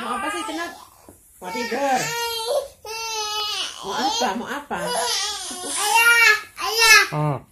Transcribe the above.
Mau apa sih Cenat? Mau tidur? Mau apa? Mau apa? Ayah, ayah. Oh.